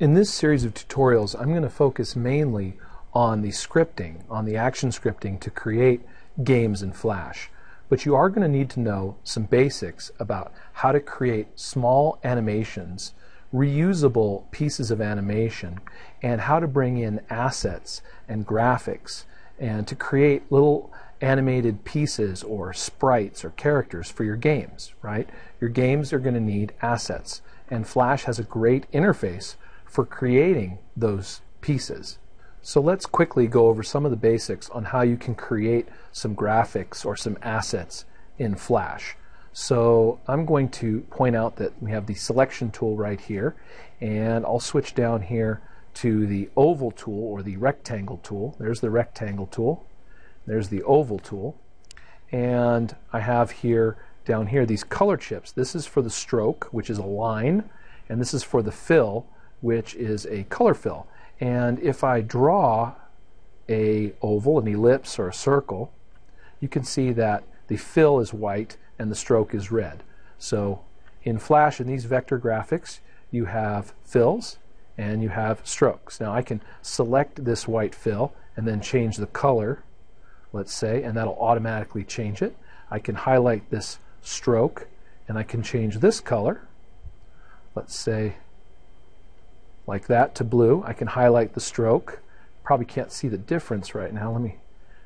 In this series of tutorials, I'm going to focus mainly on the scripting, on the action scripting to create games in Flash. But you are going to need to know some basics about how to create small animations, reusable pieces of animation, and how to bring in assets and graphics, and to create little animated pieces or sprites or characters for your games, right? Your games are going to need assets, and Flash has a great interface for creating those pieces. So let's quickly go over some of the basics on how you can create some graphics or some assets in Flash. So I'm going to point out that we have the selection tool right here and I'll switch down here to the oval tool or the rectangle tool. There's the rectangle tool. There's the oval tool. And I have here down here these color chips. This is for the stroke, which is a line, and this is for the fill, which is a color fill. And if I draw a oval, an ellipse, or a circle, you can see that the fill is white and the stroke is red. So in Flash, in these vector graphics, you have fills and you have strokes. Now I can select this white fill and then change the color, let's say, and that'll automatically change it. I can highlight this stroke and I can change this color, let's say like that to blue. I can highlight the stroke. Probably can't see the difference right now. Let me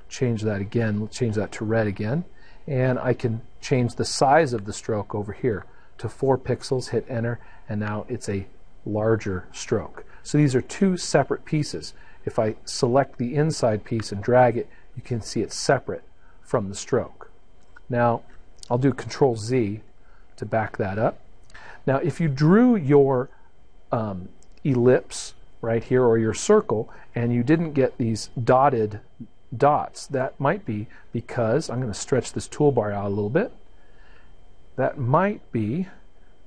change that again. Change that to red again. And I can change the size of the stroke over here to 4 pixels, hit enter, and now it's a larger stroke. So these are two separate pieces. If I select the inside piece and drag it, you can see it's separate from the stroke. Now, I'll do Control Z to back that up. Now, if you drew your um, ellipse right here or your circle and you didn't get these dotted dots, that might be because, I'm going to stretch this toolbar out a little bit, that might be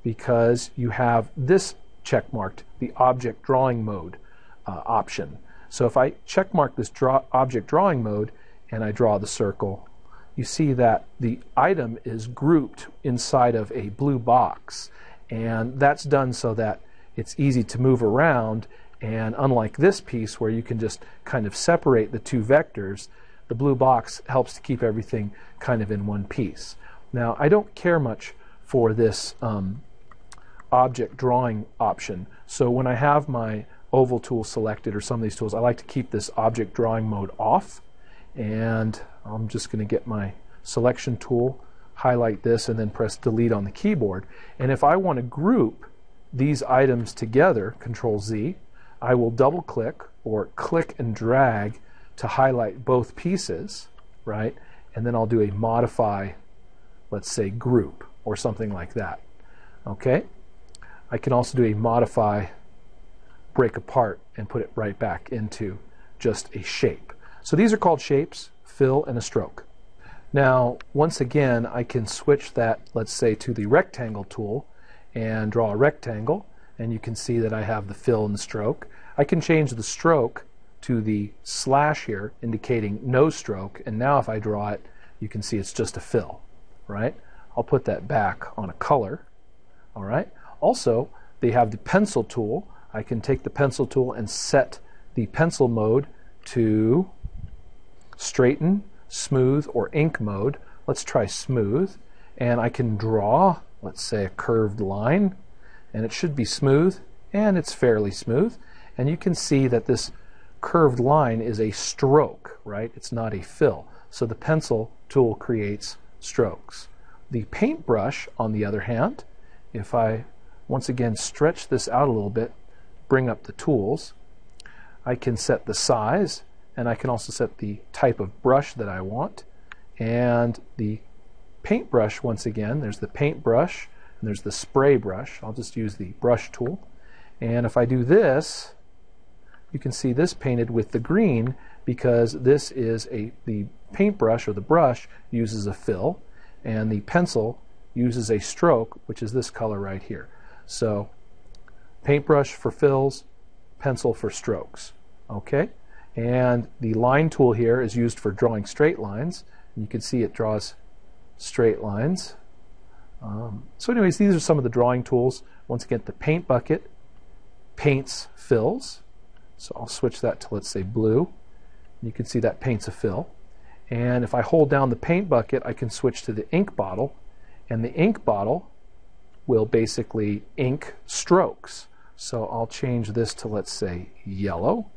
because you have this check marked, the object drawing mode uh, option. So if I check mark this draw object drawing mode and I draw the circle, you see that the item is grouped inside of a blue box. And that's done so that it's easy to move around and unlike this piece where you can just kind of separate the two vectors, the blue box helps to keep everything kind of in one piece. Now I don't care much for this um, object drawing option. So when I have my oval tool selected or some of these tools, I like to keep this object drawing mode off. And I'm just going to get my selection tool, highlight this, and then press delete on the keyboard. And if I want to group these items together, Control Z, I will double click or click and drag to highlight both pieces, right? And then I'll do a modify, let's say group or something like that. Okay? I can also do a modify break apart and put it right back into just a shape. So these are called shapes, fill, and a stroke. Now, once again, I can switch that, let's say, to the rectangle tool and draw a rectangle and you can see that I have the fill and the stroke. I can change the stroke to the slash here indicating no stroke and now if I draw it you can see it's just a fill right? I'll put that back on a color all right? Also they have the pencil tool. I can take the pencil tool and set the pencil mode to straighten smooth or ink mode. Let's try smooth and I can draw let's say a curved line and it should be smooth and it's fairly smooth. And you can see that this curved line is a stroke right? It's not a fill. So the pencil tool creates strokes. The paintbrush on the other hand if I once again stretch this out a little bit bring up the tools I can set the size and I can also set the type of brush that I want and the paintbrush once again. There's the paintbrush and there's the spray brush. I'll just use the brush tool. And if I do this, you can see this painted with the green because this is a the paintbrush or the brush uses a fill and the pencil uses a stroke which is this color right here. So paintbrush for fills, pencil for strokes. Okay? And the line tool here is used for drawing straight lines. You can see it draws straight lines. Um, so anyways, these are some of the drawing tools. Once again, the paint bucket paints fills. So I'll switch that to let's say blue. You can see that paints a fill. And if I hold down the paint bucket, I can switch to the ink bottle. And the ink bottle will basically ink strokes. So I'll change this to, let's say, yellow,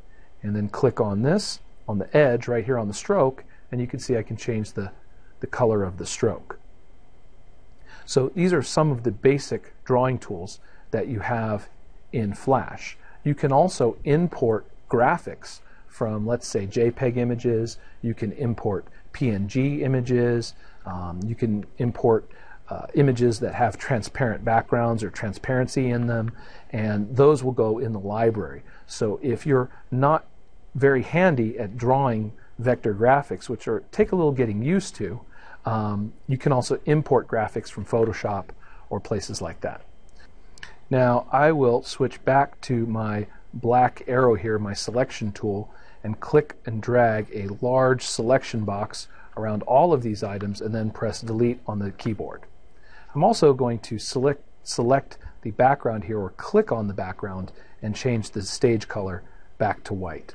and then click on this on the edge right here on the stroke, and you can see I can change the, the color of the stroke. So these are some of the basic drawing tools that you have in Flash. You can also import graphics from, let's say, JPEG images. You can import PNG images. Um, you can import uh, images that have transparent backgrounds or transparency in them, and those will go in the library. So if you're not very handy at drawing vector graphics, which are take a little getting used to, um, you can also import graphics from Photoshop or places like that. Now I will switch back to my black arrow here, my selection tool, and click and drag a large selection box around all of these items and then press delete on the keyboard. I'm also going to select, select the background here or click on the background and change the stage color back to white.